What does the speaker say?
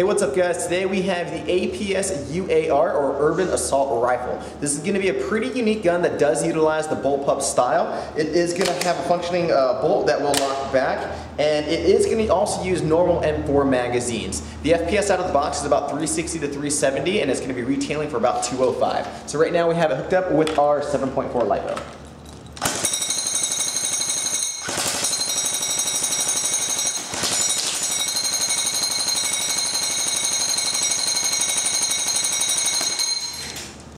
Hey, what's up guys? Today we have the APS UAR or Urban Assault Rifle. This is going to be a pretty unique gun that does utilize the bullpup style. It is going to have a functioning uh, bolt that will lock back and it is going to also use normal M4 magazines. The FPS out of the box is about 360 to 370 and it's going to be retailing for about 205. So right now we have it hooked up with our 7.4 LiPo.